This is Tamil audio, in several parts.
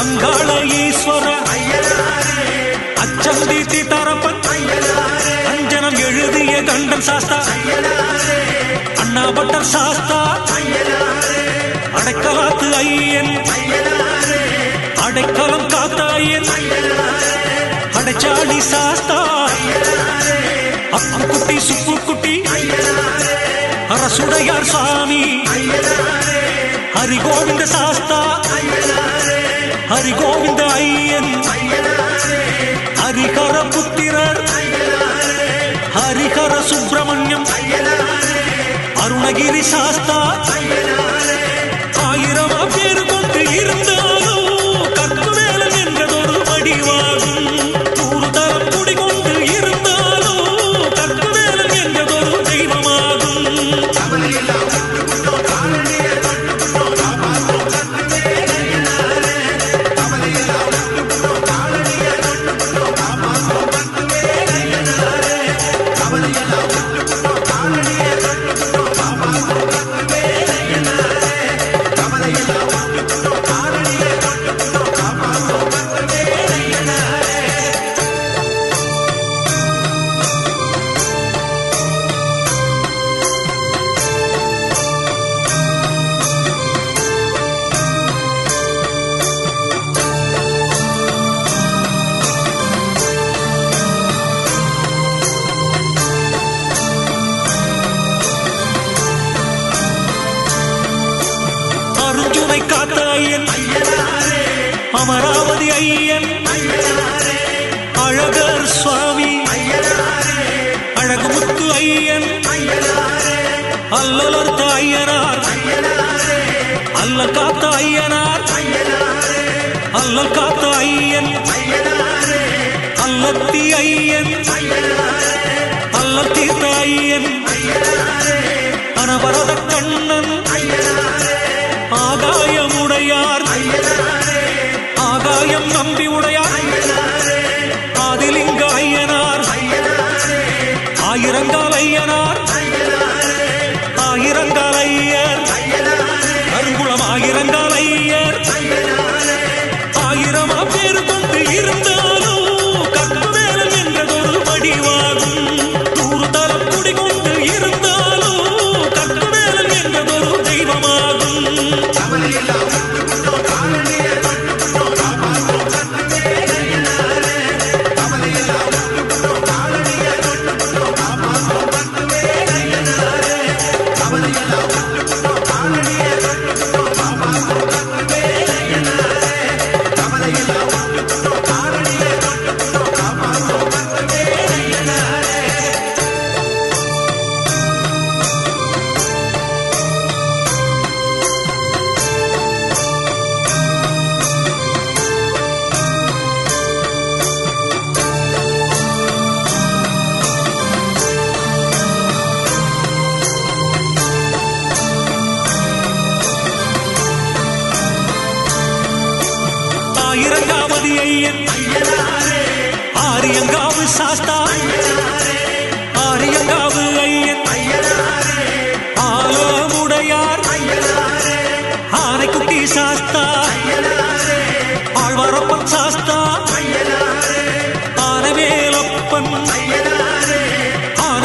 அங்காள ஈஸ்வர. அச்சம் தீர்த்தி தரப்பன் அஞ்சனம் எழுதிய கண்டன் சாஸ்தா. அண்ணாபட்டர் சாஸ்தா. அடைக்கலாத்து ஐயன். அடைக்கலம் காத்தாயன். அடைச்சாடி சாஸ்தா. அப்பு குட்டி சுப்பு குட்டி அரசுடையார் சாமி ஹரி கோவிந்த சாஸ்தா. ஹரி கோவிந்த ஐயன். ஹரிஹர புத்திரர். ஹரிஹர சுப்பிரமணியம். அருணகிரி சாஸ்தா. ஆயிரம் பேர் கொண்டு இருந்தார் அழகர் சுவாமி. அழகுமுத்து ஐயன். அல்லலர்த்த ஐயனார் அல்ல காத்த ஐயனார். அல்லல் காத்த ஐயன். அல்லத்தி ஐயன். அல்ல தீர்த்த ஐயன். அனவரத கண்ணன். ஆகாயமுடையார் ஆலயம் நம்பி உடையார். ஆதிலிங்க ஐயனார். ஆயிரங்கால் ஐயனார்.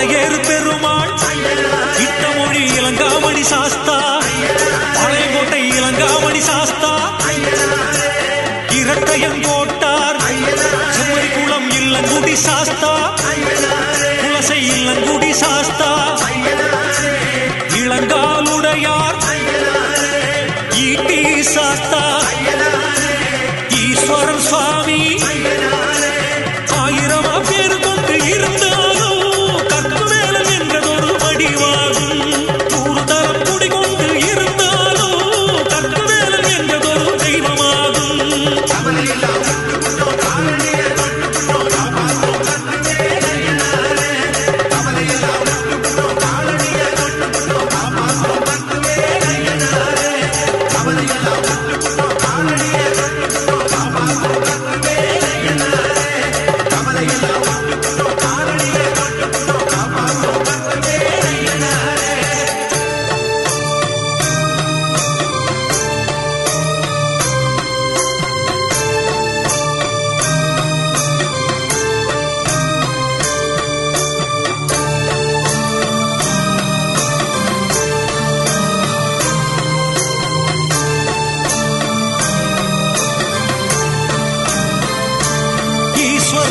ஆனையேறு பெருமாள்.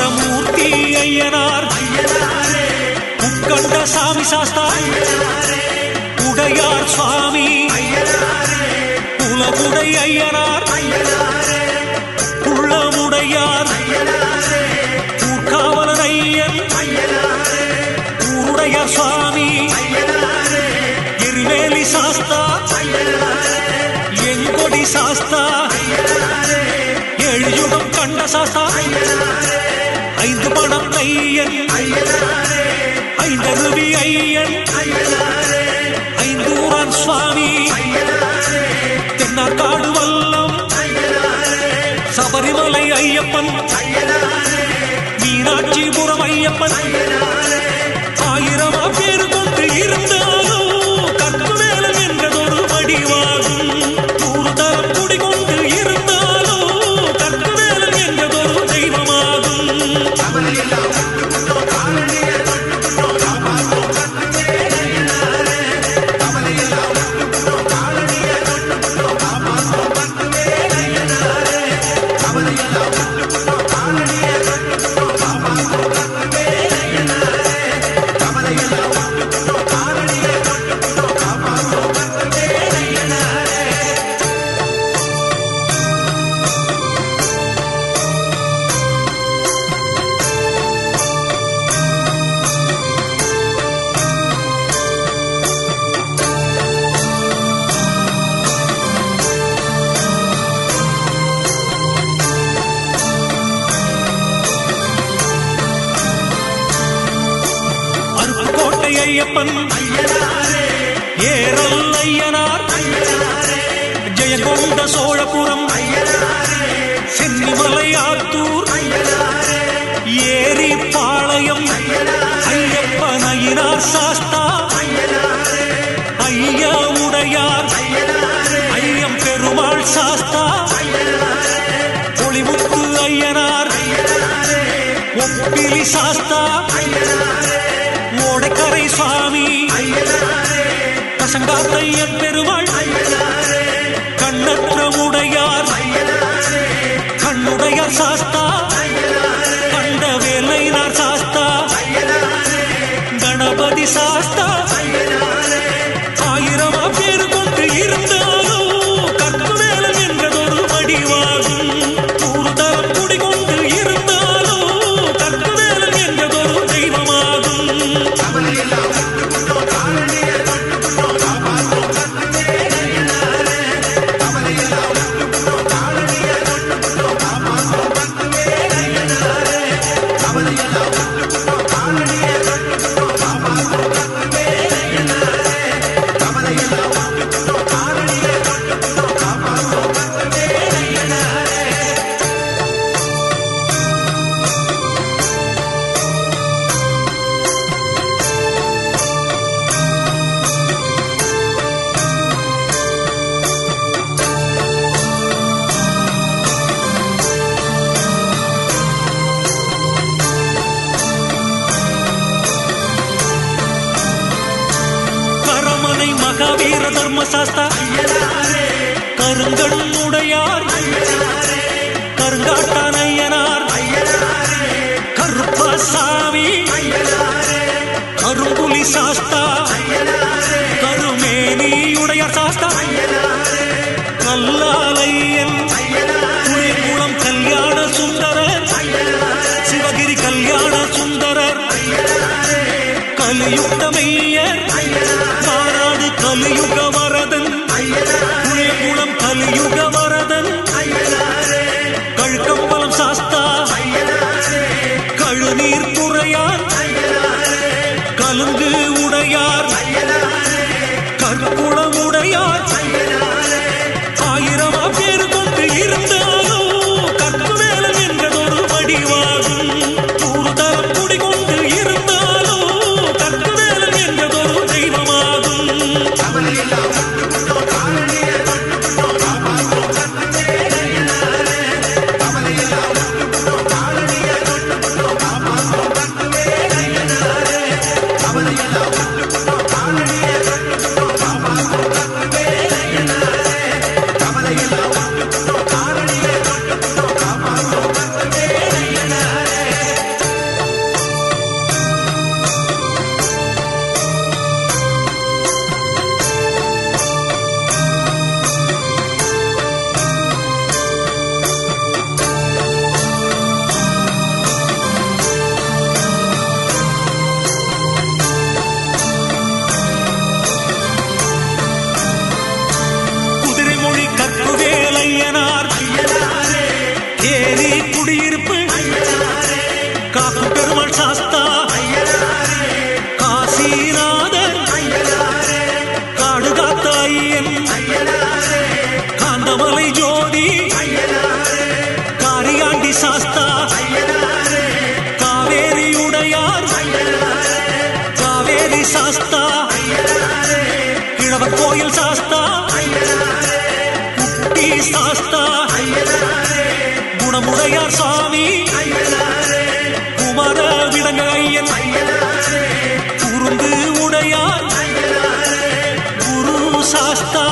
மூர்த்தி ஐயனார். உட்கண்ட சாமி சாஸ்தா. உடையார் சுவாமி. குலமுடை ஐயனார். உள்ளமுடையார். ஊர்காவலர் ஐயன். ஊருடையார் சுவாமி. எரிவேலி சாஸ்தா. எங்கொடி சாஸ்தா. எழுயுகம் கண்ட சாஸ்தா. அருவி ஐயன். ஐந்தூரான் சுவாமி. தென்னாக்காடு வல்லம். சபரிமலை ஐயப்பன். மீனாட்சிபுரம் ஐயப்பன். ஆயிரமா பேர் கொண்டு இருந்தார் சாஸ்தா. ஓடக்கரை சுவாமி. பசங்காத்தை பெருமா கல்லாலையன் குளம் கல்யாண சுந்தரர் சிவகிரி கல்யாண சுந்தரர் கலியுத்தமை Thank. கோயில் சாஸ்தா. கிழவர் கோயில் சாஸ்தா. குட்டி சாஸ்தா. குணமுடையார் சாமி குமார விடங்க ஐயன் குருந்து உடையார். குரு சாஸ்தா.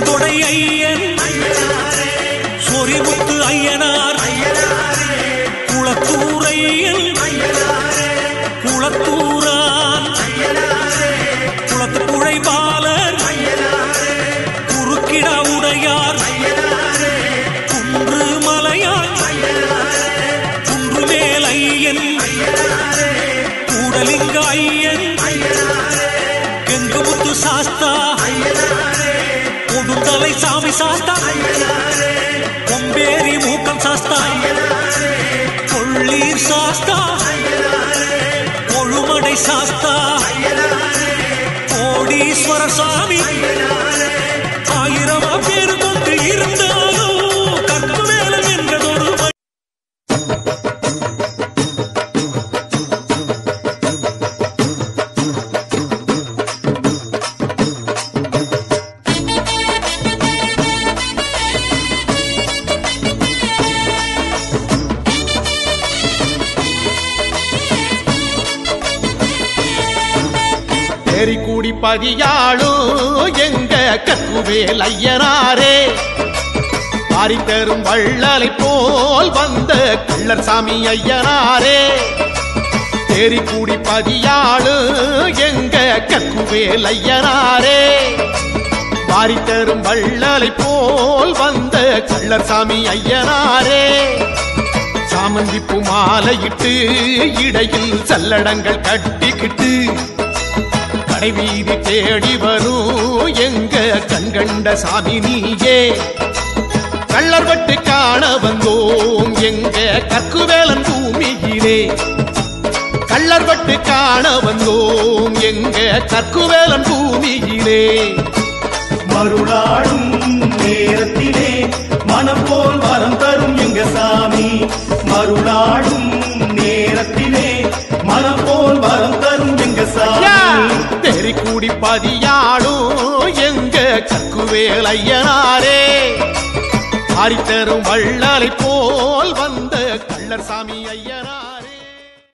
குறுந்தொடை ஐயன் சொரிமுத்து ஐயனார் குளத்தூர் ஐயன் குளத்தூரான் குளத்து புழைபாலர் குறுக்கிட உடையார் குன்று மலையார் குன்று மேல் ஐயன் கூடலிங்க ஐயன் கெங்குமுத்து சாஸ்தா தலை சாமி சாஸ்தா கொம்பேரி மூக்கம் சாஸ்தா கொள்ளீர் சாஸ்தா கொழுமடை சாஸ்தா பதியாளும் எங்க கக்குவேல் ஐயனாரே. பாரி தரும் வள்ளலை போல் வந்த கள்ளர் சாமி ஐயனாரே. தேரி கூடி பதியாளும் எங்க கக்குவேல் ஐயனாரே. பாரி தரும் வள்ளலை போல் வந்த கள்ளர் சாமி ஐயனாரே. சாமந்தி பூ மாலையிட்டு இடையில் சல்லடங்கள் கட்டிக்கிட்டு கடைவீதி தேடி வரும் எங்க கண்கண்ட சாமி நீயே? கள்ளர்பட்டு காண வந்தோம். எங்க கற்குவேலன் பூமியிலே? கள்ளர்பட்டு காண வந்தோம். எங்க கற்குவேலன் பூமியிலே? மருளாடும் நேரத்திலே மனம் போல் கூடி பதியாடும் எங்க கற்குவேல் அரித்தரும் வள்ளலை போல் வந்த கள்ளர் சாமி ஐயனார்